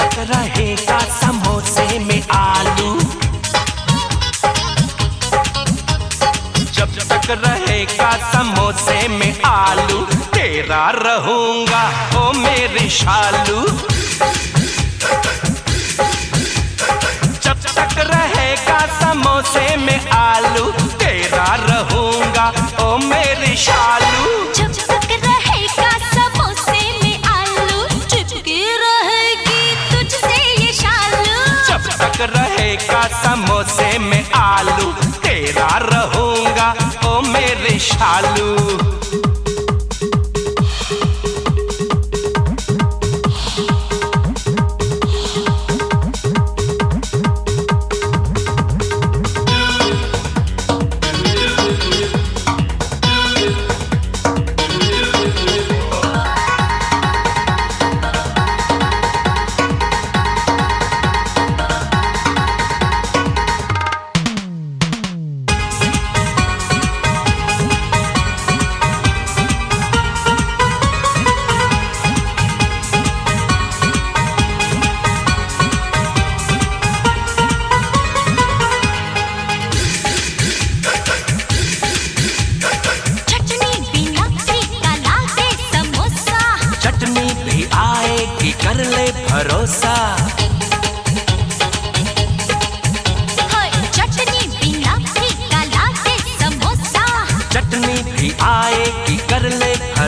रहेगा समोसे में आलू। जब तक रहेगा समोसे में आलू, तेरा रहूँगा, ओ मेरी शालू। तक रहेगा समोसे में आलू। तेरा रहूँगा ओ मेरे शालू।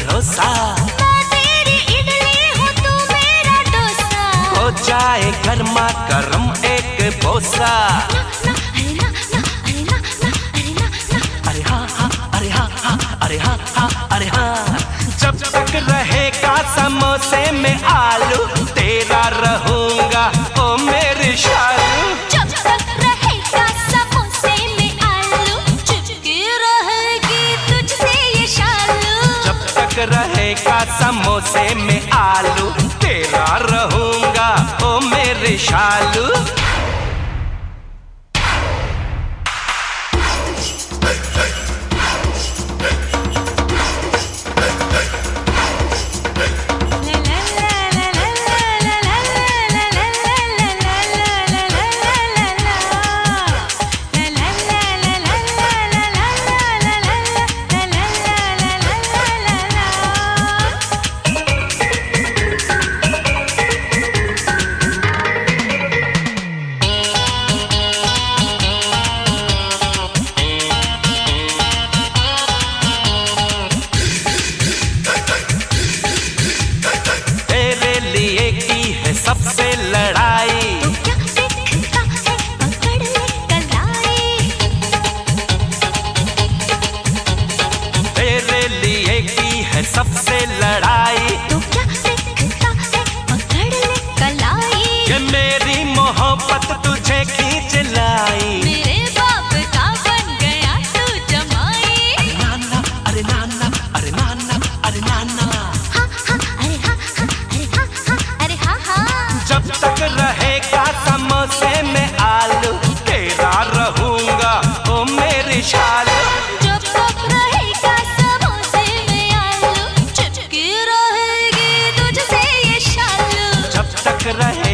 भरोसा। मैं तेरी इडली हूँ तू मेरा डोसा। हो जाए गर्मा गर्म एक बोसा। ना ना अरे ना ना अरे ना ना अरे ना ना अरे हाँ हाँ अरे हाँ हाँ अरे हाँ हाँ अरे हाँ। जब तक रहेगा समोसे में आलू तेरा रहूँगा समोसे में आलू तेरा रहूँगा ओ मेरे शालू।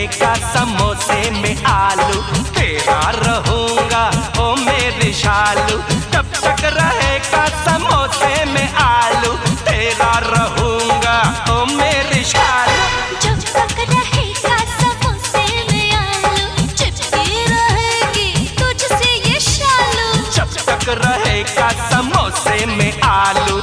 रहेगा समोसे में आलू। तेरा रहूँगा ओ मेरी शालू। जब तक रहेगा समोसे में आलू? तेरा रहूँगा ओ मेरी शालू। जब तक रहेगा समोसे में आलू चिपकी रहेगी तुझसे ये शालू। जब तक रहेगा समोसे में आलू